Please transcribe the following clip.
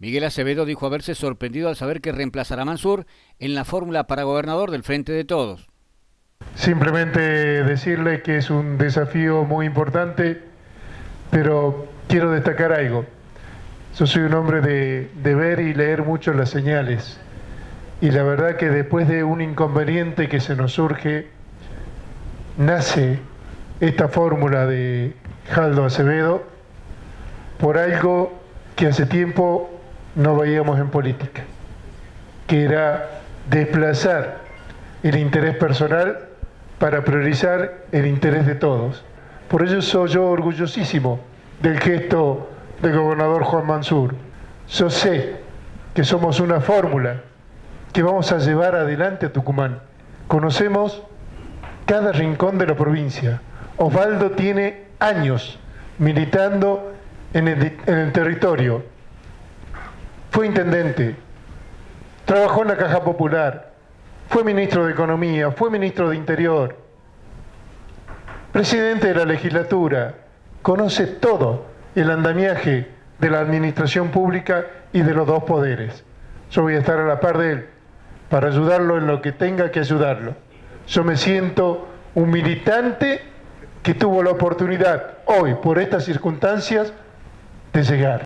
Miguel Acevedo dijo haberse sorprendido al saber que reemplazará a Mansur en la fórmula para gobernador del Frente de Todos. Simplemente decirle que es un desafío muy importante, pero quiero destacar algo. Yo soy un hombre de, de ver y leer mucho las señales. Y la verdad que después de un inconveniente que se nos surge, nace esta fórmula de Jaldo Acevedo por algo que hace tiempo no veíamos en política, que era desplazar el interés personal para priorizar el interés de todos. Por ello soy yo orgullosísimo del gesto del gobernador Juan Mansur. Yo sé que somos una fórmula que vamos a llevar adelante a Tucumán. Conocemos cada rincón de la provincia. Osvaldo tiene años militando en el, en el territorio fue intendente, trabajó en la Caja Popular, fue ministro de Economía, fue ministro de Interior, presidente de la legislatura, conoce todo el andamiaje de la administración pública y de los dos poderes. Yo voy a estar a la par de él para ayudarlo en lo que tenga que ayudarlo. Yo me siento un militante que tuvo la oportunidad hoy, por estas circunstancias, de llegar.